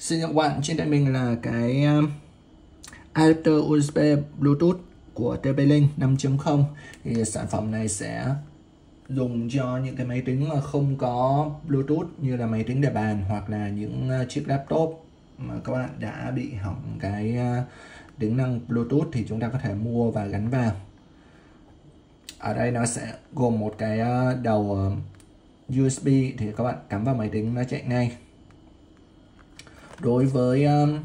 Xin chào các bạn, trên tay mình là cái um, adapter USB Bluetooth của TP-Link 5.0 thì sản phẩm này sẽ dùng cho những cái máy tính mà không có Bluetooth như là máy tính để bàn hoặc là những uh, chiếc laptop mà các bạn đã bị hỏng cái uh, tính năng Bluetooth thì chúng ta có thể mua và gắn vào. Ở đây nó sẽ gồm một cái uh, đầu um, USB thì các bạn cắm vào máy tính nó chạy ngay đối với um,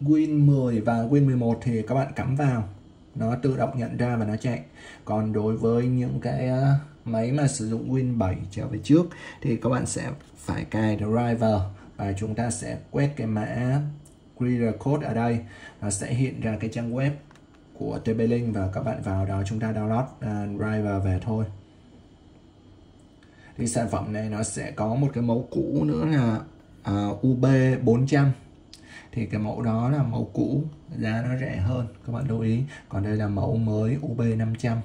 Win 10 và Win 11 thì các bạn cắm vào. Nó tự động nhận ra và nó chạy. Còn đối với những cái uh, máy mà sử dụng Win 7 trở về trước thì các bạn sẽ phải cài driver và chúng ta sẽ quét cái mã QR code ở đây. Nó sẽ hiện ra cái trang web của TP-Link và các bạn vào đó chúng ta download uh, driver về thôi. Thì sản phẩm này nó sẽ có một cái mẫu cũ nữa là uh, UB 400 thì cái mẫu đó là mẫu cũ giá nó rẻ hơn các bạn lưu ý. Còn đây là mẫu mới UB 500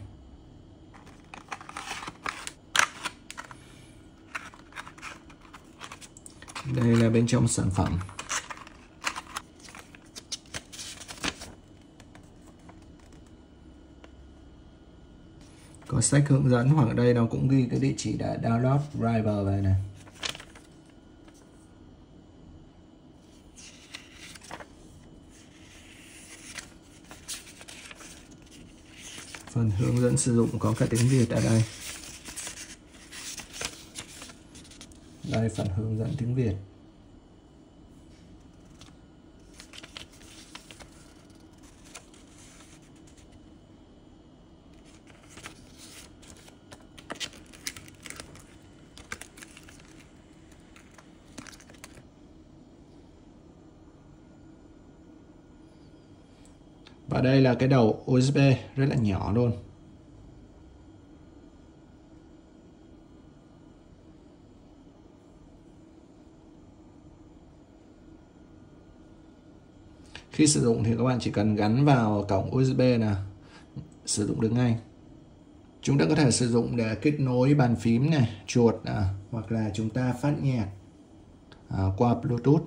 đây là bên trong sản phẩm. Có sách hướng dẫn hoặc ở đây nó cũng ghi cái địa chỉ đã download driver về này. Phần hướng dẫn sử dụng có cả tiếng Việt ở đây. Đây, phần hướng dẫn tiếng Việt. Và đây là cái đầu USB rất là nhỏ luôn. Khi sử dụng thì các bạn chỉ cần gắn vào cổng USB là sử dụng được ngay. Chúng ta có thể sử dụng để kết nối bàn phím này chuột à, hoặc là chúng ta phát nhạc à, qua Bluetooth.